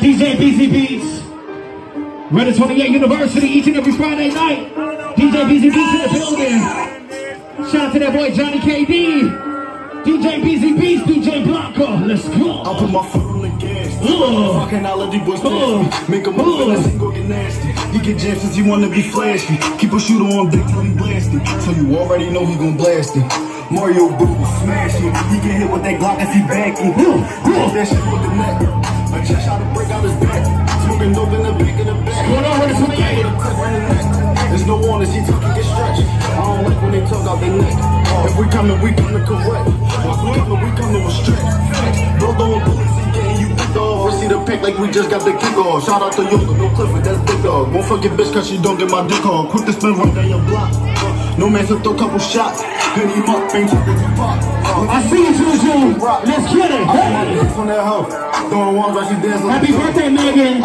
DJ Bezzie Beatz. Red 28 University each and every Friday night. DJ Bezzie Beatz in the building. Shout out to that boy Johnny KD. DJ Bezzie Beatz, DJ Blanco. Let's go. I'll put my foot on the gas. Ugh. Fucking all of these boys nasty. Make a move and Ugh. this go get nasty. He get jammed since he wanna be flashy. Keep a shooter on deck till he blasting. So you already know he gon' blast it. Mario boo, smash it. He get hit with that Glock if he backing. Hit that shit with the neck. A chest shot to break out his back. Smoking dope in the back of the back. Going on with the 28. There's no warnings, he talking get stretched. I don't like when they talk out their neck. If we coming, we coming correct. If we coming, we coming with stretch. Blow throwing bullets and getting you picked off. Receive the pick like we just got the kick off. Shout out to Yoga, no Clifford, that's big dog. Won't fuck your bitch cause she don't get my dick off. Quick to spin run down your block. No man to throw couple shots. Hit him up, ain't talking to pop. I see you. Let's get it. I hit my dick from that hoe. Throwing ones like she dancing. Happy birthday, Megan.